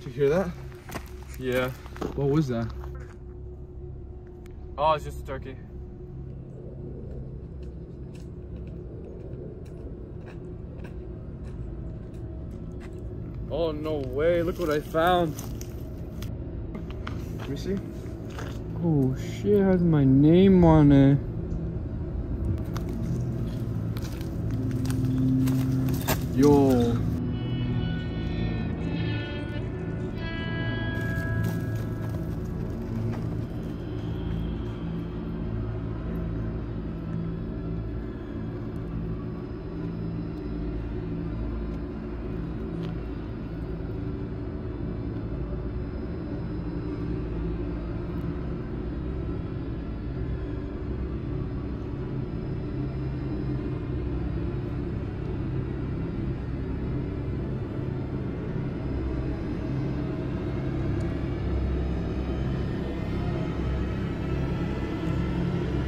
Did you hear that? Yeah. What was that? Oh, it's just a turkey. Oh, no way. Look what I found. Let me see. Oh, shit. It has my name on it. Yo.